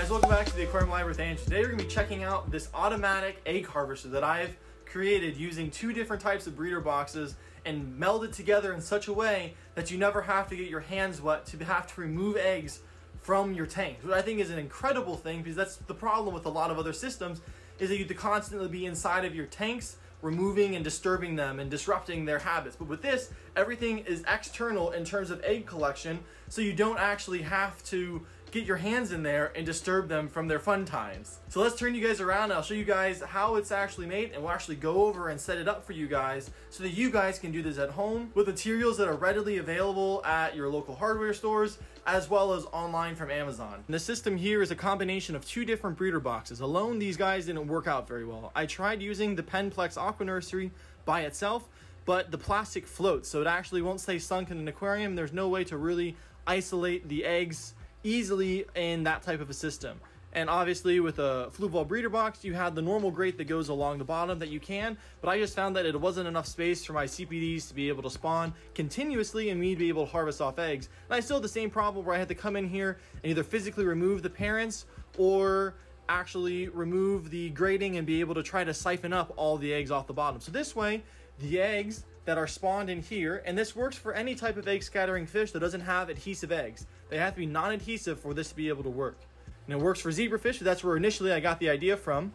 guys, welcome back to the Aquarium Library with Andrew. Today we're going to be checking out this automatic egg harvester that I've created using two different types of breeder boxes and melded together in such a way that you never have to get your hands wet to have to remove eggs from your tanks, which I think is an incredible thing because that's the problem with a lot of other systems is that you have to constantly be inside of your tanks removing and disturbing them and disrupting their habits. But with this, everything is external in terms of egg collection, so you don't actually have to get your hands in there and disturb them from their fun times. So let's turn you guys around I'll show you guys how it's actually made and we'll actually go over and set it up for you guys so that you guys can do this at home with materials that are readily available at your local hardware stores as well as online from Amazon. And the system here is a combination of two different breeder boxes. Alone, these guys didn't work out very well. I tried using the Penn Plex Aqua Nursery by itself, but the plastic floats, so it actually won't stay sunk in an aquarium. There's no way to really isolate the eggs easily in that type of a system. And obviously with a Fluval breeder box, you have the normal grate that goes along the bottom that you can, but I just found that it wasn't enough space for my CPDs to be able to spawn continuously and me to be able to harvest off eggs. And I still had the same problem where I had to come in here and either physically remove the parents or actually remove the grating and be able to try to siphon up all the eggs off the bottom. So this way, the eggs that are spawned in here, and this works for any type of egg scattering fish that doesn't have adhesive eggs. They have to be non-adhesive for this to be able to work. And it works for zebrafish, that's where initially I got the idea from.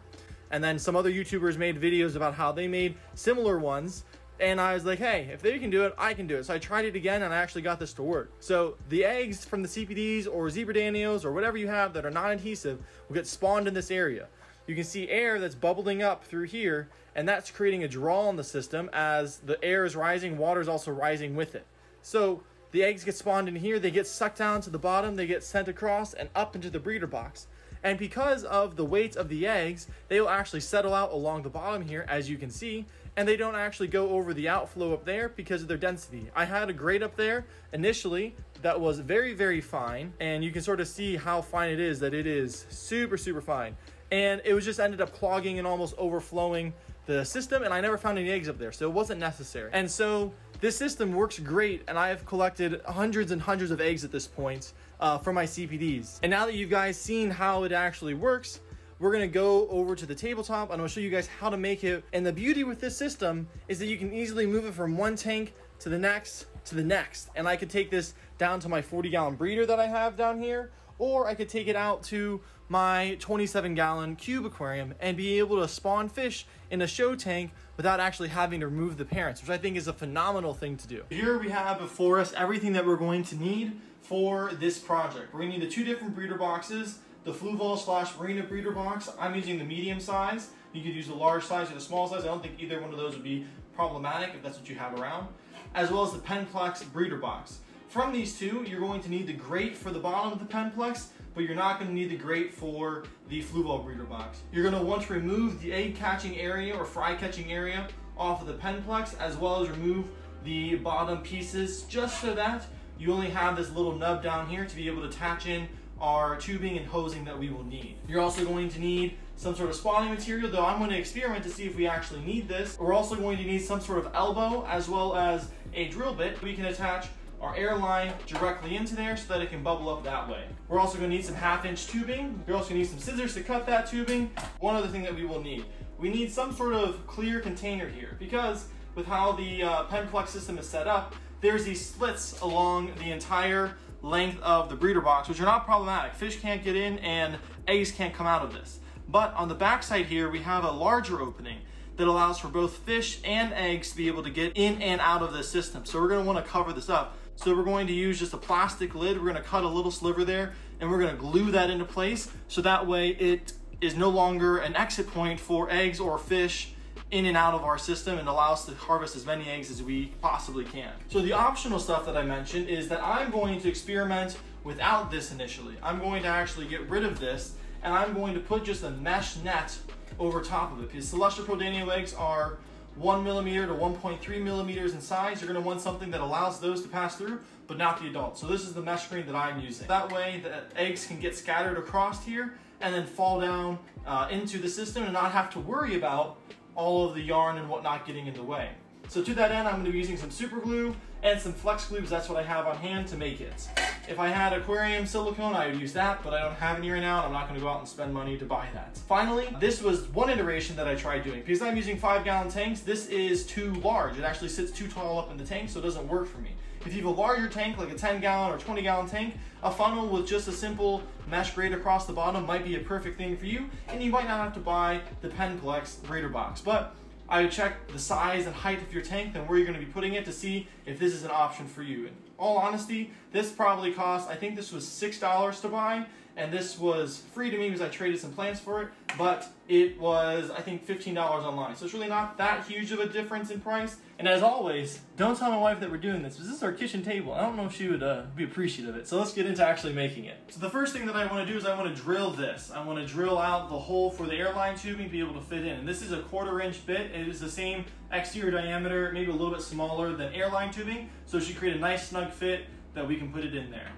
And then some other YouTubers made videos about how they made similar ones. And I was like, hey, if they can do it, I can do it. So I tried it again and I actually got this to work. So the eggs from the CPDs or zebra danios or whatever you have that are non-adhesive will get spawned in this area you can see air that's bubbling up through here, and that's creating a draw on the system as the air is rising, water is also rising with it. So the eggs get spawned in here, they get sucked down to the bottom, they get sent across and up into the breeder box. And because of the weight of the eggs, they will actually settle out along the bottom here, as you can see, and they don't actually go over the outflow up there because of their density. I had a grate up there initially that was very, very fine, and you can sort of see how fine it is, that it is super, super fine and it was just ended up clogging and almost overflowing the system and I never found any eggs up there so it wasn't necessary. And so this system works great and I have collected hundreds and hundreds of eggs at this point uh, from my CPDs and now that you guys seen how it actually works we're gonna go over to the tabletop and I'm gonna show you guys how to make it. And the beauty with this system is that you can easily move it from one tank to the next to the next. And I could take this down to my 40 gallon breeder that I have down here or I could take it out to my 27 gallon cube aquarium and be able to spawn fish in a show tank without actually having to remove the parents, which I think is a phenomenal thing to do. Here we have before us everything that we're going to need for this project. We're gonna need the two different breeder boxes, the Fluval slash Marina breeder box. I'm using the medium size. You could use the large size or the small size. I don't think either one of those would be problematic if that's what you have around. As well as the Penn Plex breeder box. From these two, you're going to need the grate for the bottom of the Penn Plex, but you're not going to need the grate for the Fluval breeder box. You're going to want to remove the egg catching area or fry catching area off of the Penn Plex, as well as remove the bottom pieces, just so that you only have this little nub down here to be able to attach in our tubing and hosing that we will need. You're also going to need some sort of spawning material, though I'm going to experiment to see if we actually need this. We're also going to need some sort of elbow as well as a drill bit we can attach our air line directly into there so that it can bubble up that way. We're also going to need some half inch tubing. We're also to need some scissors to cut that tubing. One other thing that we will need, we need some sort of clear container here because with how the uh, Penn Plex system is set up, there's these slits along the entire length of the breeder box, which are not problematic. Fish can't get in and eggs can't come out of this. But on the back side here, we have a larger opening that allows for both fish and eggs to be able to get in and out of this system. So we're gonna wanna cover this up. So we're going to use just a plastic lid. We're gonna cut a little sliver there and we're gonna glue that into place so that way it is no longer an exit point for eggs or fish in and out of our system and allow us to harvest as many eggs as we possibly can. So the optional stuff that I mentioned is that I'm going to experiment without this initially. I'm going to actually get rid of this and I'm going to put just a mesh net over top of it because Celestial Pearl Danio eggs are 1 millimeter to 1.3 millimeters in size, you're going to want something that allows those to pass through, but not the adults. So this is the mesh screen that I'm using. That way the eggs can get scattered across here and then fall down uh, into the system and not have to worry about all of the yarn and whatnot getting in the way. So to that end, I'm going to be using some super glue and some flex glue because that's what I have on hand to make it. If I had aquarium silicone, I would use that, but I don't have any right now, and I'm not gonna go out and spend money to buy that. Finally, this was one iteration that I tried doing. Because I'm using five gallon tanks, this is too large. It actually sits too tall up in the tank, so it doesn't work for me. If you have a larger tank, like a 10 gallon or 20 gallon tank, a funnel with just a simple mesh grate across the bottom might be a perfect thing for you, and you might not have to buy the Penn Plex breeder box. But I would check the size and height of your tank and where you're going to be putting it to see if this is an option for you. In all honesty, this probably cost, I think this was $6 to buy, and this was free to me because I traded some plants for it, but it was, I think, $15 online. So it's really not that huge of a difference in price. And as always, don't tell my wife that we're doing this, because this is our kitchen table. I don't know if she would uh, be appreciative of it. So let's get into actually making it. So the first thing that I want to do is I want to drill this. I want to drill out the hole for the airline tubing to be able to fit in. And this is a quarter inch bit. It is the same exterior diameter, maybe a little bit smaller than airline tubing. So it should create a nice snug fit that we can put it in there.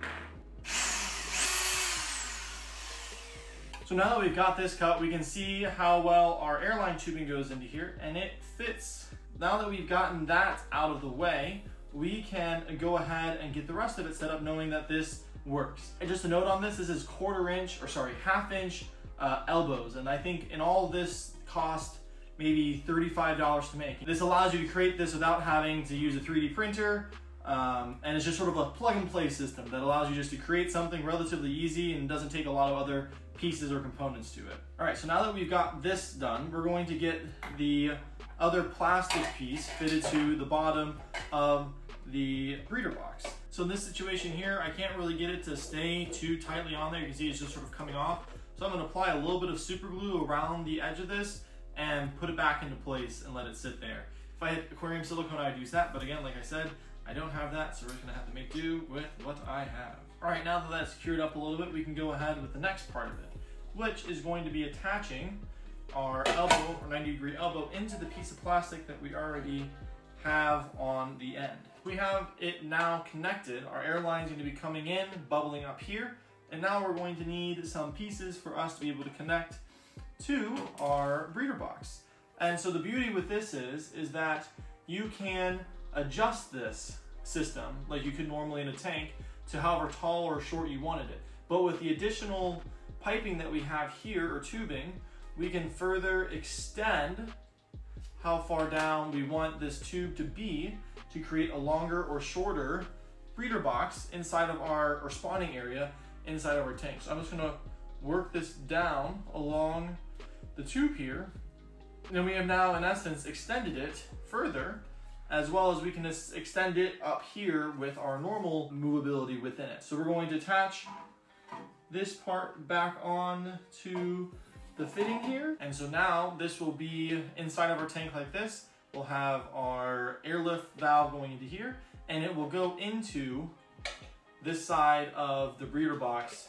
So now that we've got this cut, we can see how well our airline tubing goes into here and it fits. Now that we've gotten that out of the way, we can go ahead and get the rest of it set up knowing that this works. And just a note on this, this is quarter inch, or sorry, half inch uh, elbows. And I think in all this cost maybe $35 to make. This allows you to create this without having to use a 3D printer um, and it's just sort of a plug and play system that allows you just to create something relatively easy and doesn't take a lot of other pieces or components to it. All right, so now that we've got this done, we're going to get the other plastic piece fitted to the bottom of the breeder box. So in this situation here, I can't really get it to stay too tightly on there. You can see it's just sort of coming off. So I'm gonna apply a little bit of super glue around the edge of this and put it back into place and let it sit there. If I had aquarium silicone, I'd use that. But again, like I said, I don't have that, so we're just gonna have to make do with what I have. All right, now that that's cured up a little bit, we can go ahead with the next part of it, which is going to be attaching our elbow or 90 degree elbow into the piece of plastic that we already have on the end. We have it now connected. Our airline is to be coming in, bubbling up here, and now we're going to need some pieces for us to be able to connect to our breeder box. And so the beauty with this is, is that you can adjust this system like you could normally in a tank to however tall or short you wanted it. But with the additional piping that we have here, or tubing, we can further extend how far down we want this tube to be to create a longer or shorter breeder box inside of our, or spawning area inside of our tank. So I'm just gonna work this down along the tube here. And then we have now, in essence, extended it further as well as we can extend it up here with our normal movability within it. So we're going to attach this part back on to the fitting here. And so now this will be inside of our tank like this. We'll have our airlift valve going into here and it will go into this side of the breeder box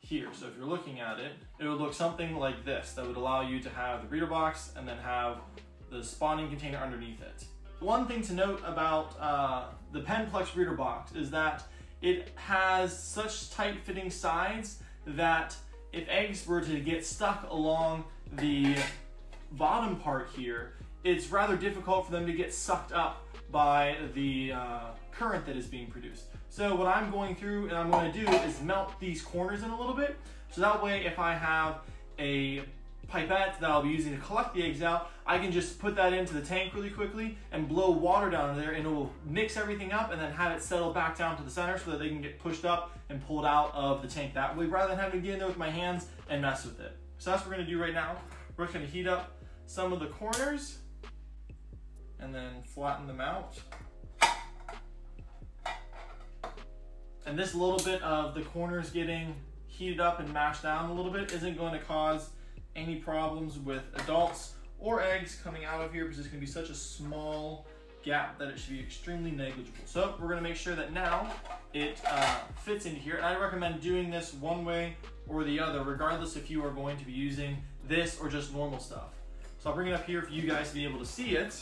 here. So if you're looking at it, it would look something like this that would allow you to have the breeder box and then have the spawning container underneath it. One thing to note about uh, the Penn Plex breeder box is that it has such tight fitting sides that if eggs were to get stuck along the bottom part here, it's rather difficult for them to get sucked up by the uh, current that is being produced. So what I'm going through and I'm going to do is melt these corners in a little bit. So that way if I have a pipette that I'll be using to collect the eggs out, I can just put that into the tank really quickly and blow water down there and it will mix everything up and then have it settle back down to the center so that they can get pushed up and pulled out of the tank that way rather than having to get in there with my hands and mess with it. So that's what we're gonna do right now. We're just gonna heat up some of the corners and then flatten them out. And this little bit of the corners getting heated up and mashed down a little bit isn't going to cause any problems with adults or eggs coming out of here because it's going to be such a small gap that it should be extremely negligible. So we're going to make sure that now it uh, fits into here. And I recommend doing this one way or the other, regardless if you are going to be using this or just normal stuff. So I'll bring it up here for you guys to be able to see it.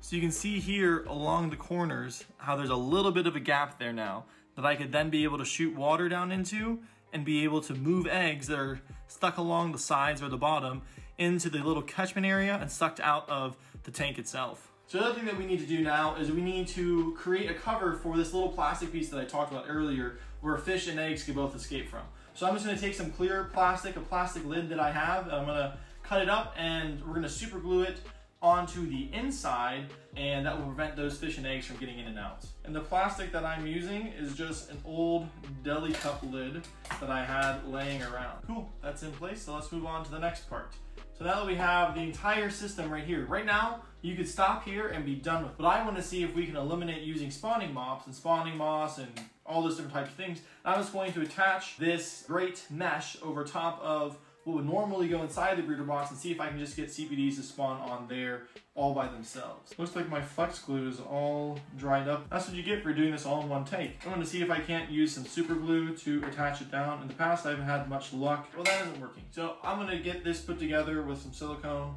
So you can see here along the corners how there's a little bit of a gap there now that I could then be able to shoot water down into and be able to move eggs that are stuck along the sides or the bottom into the little catchment area and sucked out of the tank itself. So the thing that we need to do now is we need to create a cover for this little plastic piece that I talked about earlier where fish and eggs can both escape from. So I'm just gonna take some clear plastic, a plastic lid that I have, and I'm gonna cut it up and we're gonna super glue it onto the inside and that will prevent those fish and eggs from getting in and out. And the plastic that I'm using is just an old deli cup lid that I had laying around. Cool, that's in place, so let's move on to the next part. So now that we have the entire system right here, right now you could stop here and be done with. But I want to see if we can eliminate using spawning mops and spawning moss and all those different types of things. I'm just going to attach this grate mesh over top of what would normally go inside the breeder box and see if I can just get CPDs to spawn on there all by themselves. Looks like my flex glue is all dried up. That's what you get for doing this all in one take. I'm gonna see if I can't use some super glue to attach it down. In the past, I haven't had much luck. Well, that isn't working. So I'm gonna get this put together with some silicone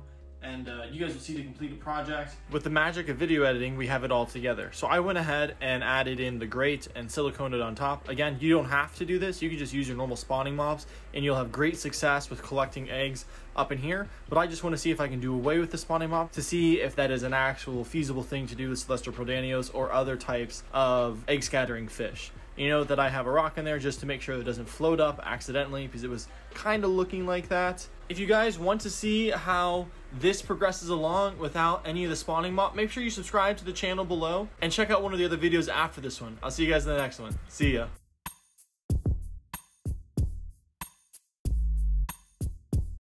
and uh, you guys will see the completed project. With the magic of video editing, we have it all together. So I went ahead and added in the grate and siliconed it on top. Again, you don't have to do this. You can just use your normal spawning mops and you'll have great success with collecting eggs up in here. But I just want to see if I can do away with the spawning mop to see if that is an actual feasible thing to do with Celestial Pearl Danios or other types of egg scattering fish you know that I have a rock in there just to make sure it doesn't float up accidentally because it was kind of looking like that. If you guys want to see how this progresses along without any of the spawning mop, make sure you subscribe to the channel below and check out one of the other videos after this one. I'll see you guys in the next one. See ya.